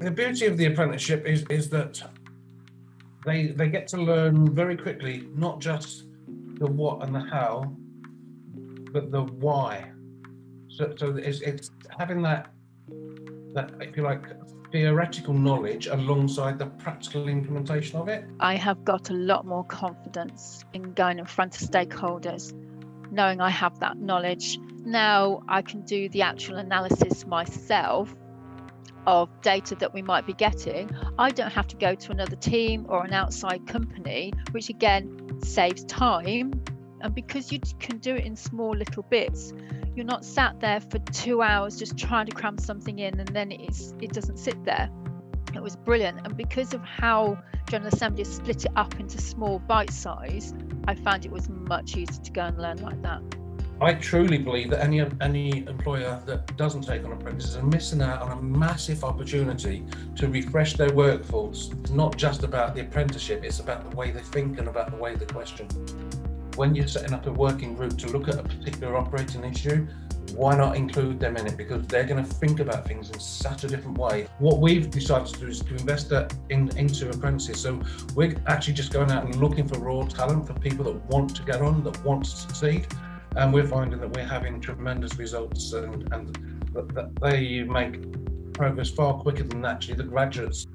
The beauty of the apprenticeship is is that they they get to learn very quickly not just the what and the how, but the why. So, so it's, it's having that that if you like theoretical knowledge alongside the practical implementation of it. I have got a lot more confidence in going in front of stakeholders, knowing I have that knowledge. Now I can do the actual analysis myself of data that we might be getting. I don't have to go to another team or an outside company, which again saves time. And because you can do it in small little bits, you're not sat there for two hours just trying to cram something in and then it's it doesn't sit there it was brilliant and because of how general assembly split it up into small bite size i found it was much easier to go and learn like that I truly believe that any any employer that doesn't take on apprentices are missing out on a massive opportunity to refresh their workforce. It's not just about the apprenticeship; it's about the way they think and about the way they question when you're setting up a working group to look at a particular operating issue, why not include them in it? Because they're going to think about things in such a different way. What we've decided to do is to invest that in, into apprentices. So we're actually just going out and looking for raw talent for people that want to get on, that want to succeed. And we're finding that we're having tremendous results and, and that they make progress far quicker than actually the graduates